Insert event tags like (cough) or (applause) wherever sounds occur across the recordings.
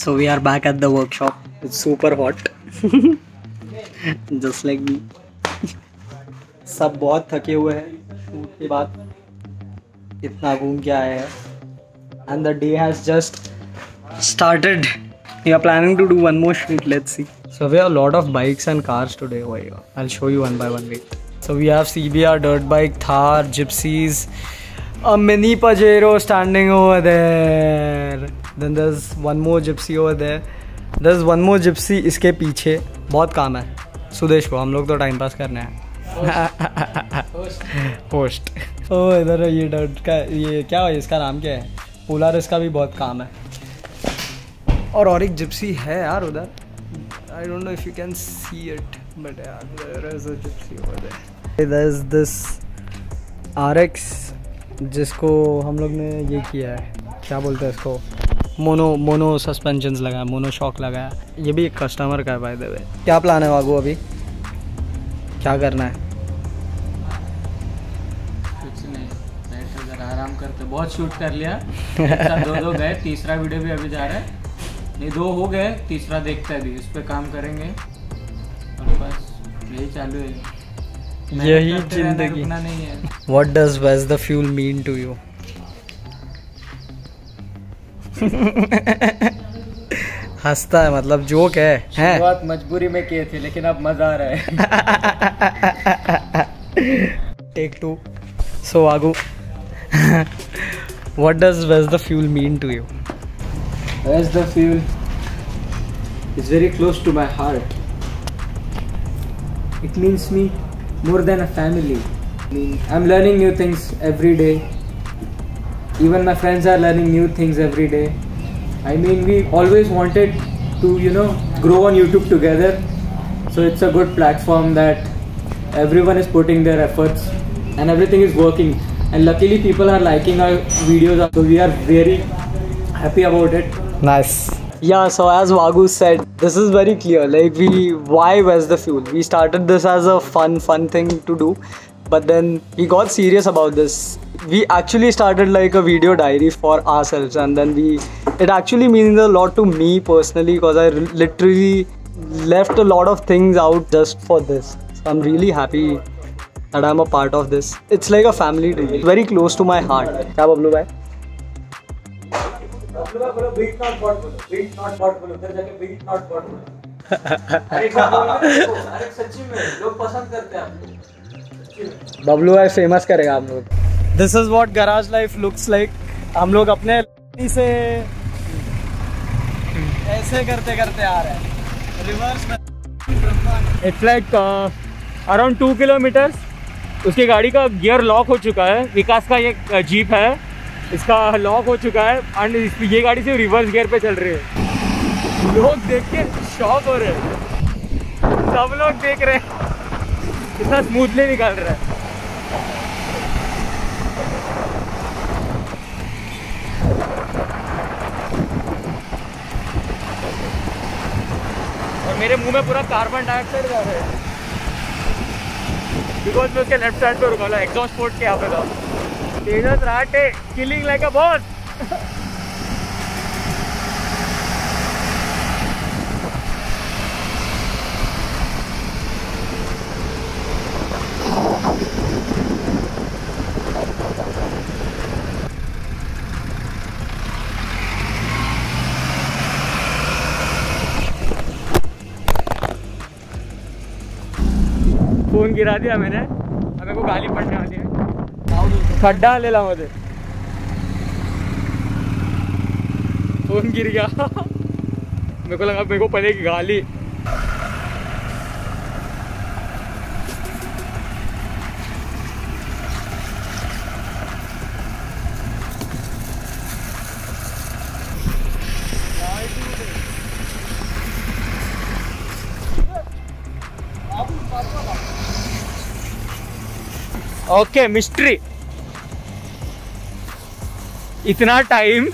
So we are back at the workshop. It's super hot. (laughs) Just like me. सब बहुत थके हुए हैं शूट के बाद इतना घूम के आए हैं and the day has just started we are planning to do one more shoot let's see so we have a lot of bikes and cars today over here i'll show you one by one wait so we have cbr dirt bike thar gypsies a mini pajero standing over there Then there's one more gypsy over there. There's one more gypsy इसके पीछे. बहुत काम है. सुदेश को. हम लोग तो time pass करने हैं. पोस्ट (laughs) ओ इधर ये डर्ट का ये क्या है इसका नाम क्या है? पोलार इसका भी बहुत काम है. और और एक जिप्सी है यार उधर. I don't know if you can see it but यार there is a Gypsy over there there is this RX जिसको हम लोग ने ये किया है. क्या बोलते हैं इसको? मोनो मोनो सस्पेंशंस लगाया मोनो शॉक लगाया। ये भी एक कस्टमर का है बाय द वे क्या प्लान है वागू अभी? क्या करना है? कुछ नहीं बैठे जरा आराम करते। बहुत शूट कर लिया। दो दो गए तीसरा वीडियो भी अभी जा रहा है। नहीं दो हो गए तीसरा देखते हैं अभी उस पर काम करेंगे। और बस यही चालू है। यही ज़िंदगी। नहीं है। Does Where's the Fuel mean to you? (laughs) हंसता है मतलब जोक है हैं? बात मजबूरी में किए थे लेकिन अब मज़ा आ रहा है। टेक टू सो आगू। What does wedge the fuel mean to you wedge the fuel is very close to my heart it means me more than a family I am learning new things every day Even my friends are learning new things every day. I mean, we always wanted to, you know, grow on YouTube together. So it's a good platform that everyone is putting their efforts and everything is working. And luckily, people are liking our videos. So we are very happy about it. Nice. Yeah, so as Vagu said, this is very clear. Like we why where's the fuel? We started this as a fun, fun thing to do. But then we got serious about this We actually started like a video diary for ourselves and then we it actually means a lot to me personally because I re- literally left a lot of things out just for this. So I'm really happy that I'm a part of this. It's like a family to me. Very close to my heart. क्या बबलू भाई? (laughs) बबलू भाई famous करेगा हम लोग This is what garage life looks like हम लोग अपने से ऐसे करते करते आ रहे हैं। Reverse it's like around two kilometres उसकी गाड़ी का गियर लॉक हो चुका है। विकास का ये जीप है। इसका लॉक हो चुका है। एंड ये गाड़ी सिर्फ़ रिवर्स गियर पे चल रही है। लोग देख के शॉक हो रहे हैं। सब लोग देख रहे हैं। कितना स्मूथली निकाल रहा है। मेरे मुँह में पूरा कार्बन डाइऑक्साइड जा रहा है। बिकॉज़ मैं उसके लेफ़्ट साइड पे रुका एग्जॉस्ट पोर्ट के यहाँ पे था। Tejas राटे killing like a boss phone गिरा दिया मैंने। अब मेरे को गाली पड़ने वाली है। खड्डा ले ला मुझे। फ़ोन गिर गया। (laughs) मेरे को लगा मेरे को पड़ेगी गाली। ओके मिस्ट्री इतना टाइम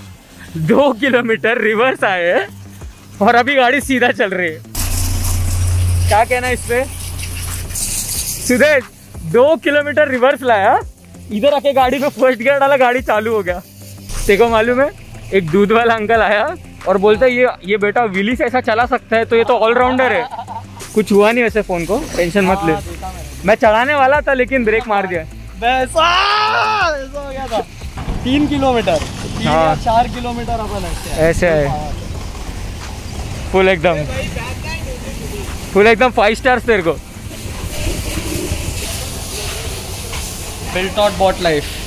दो किलोमीटर रिवर्स आए हैं और अभी गाड़ी सीधा चल रही है। क्या कहना है इस पे? सुदेश, दो किलोमीटर रिवर्स लाया, इधर आके गाड़ी में फ़र्स्ट गियर डाला, गाड़ी चालू हो गया। देखो, मालूम है, एक दूध वाला अंकल आया और बोलता हैं, ये ये बेटा विली से ऐसा चला सकता है तो ये तो ऑलराउंडर है। कुछ हुआ नहीं वैसे फ़ोन को टेंशन मत ले। मैं चढ़ाने वाला था लेकिन ब्रेक मार दिया। वैसा ऐसा हो गया था। तीन किलोमीटर। हाँ। चार किलोमीटर अपन ऐसे है। फुल एकदम। फुल एकदम फाइव स्टार्स तेरे को। Built not life life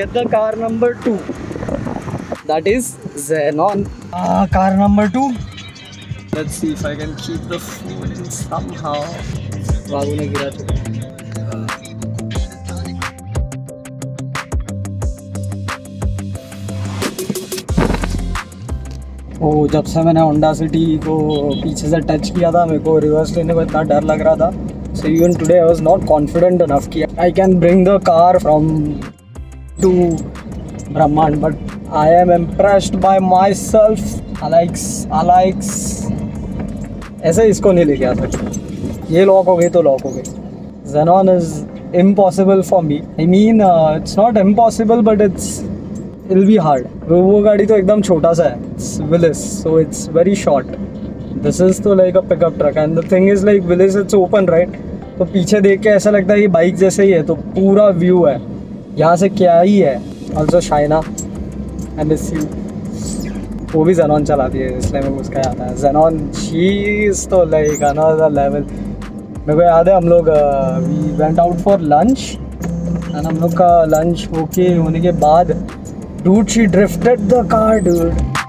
Get the car number two. That is Xenon. Uh, car number two. Let's see if I can keep the phone in somehow Babu ने गिरा चुका ओ जब से मैंने होंडा सिटी को पीछे से टच किया था मेरे को रिवर्स लेने को इतना डर लग रहा था। So even today I was not confident enough कि I can bring the car from to Brahmand but I am impressed by myself alikes alikes ऐसे इसको नहीं लेके आ सकते। ये लॉक हो गई तो लॉक हो गई। Xenon is impossible for me I mean it's not impossible but it's ill be hard वो गाड़ी तो एकदम छोटा सा है। It's Willys so it's very short this is तो like a pickup truck and the thing is like village it's open right तो पीछे देख के ऐसा लगता है कि बाइक जैसे ही है तो पूरा व्यू है। यहाँ से क्या ही है? ऑल्सो शाइना एंड वो भी जेनॉन चलाती है, इसलिए मेरे को उसका याद है जेनॉन शीज तो लाइक अनदर लेवल मेरे को याद है, हम लोग we went out for lunch and हम लोग का लंच होके होने के बाद dude she drifted the car dude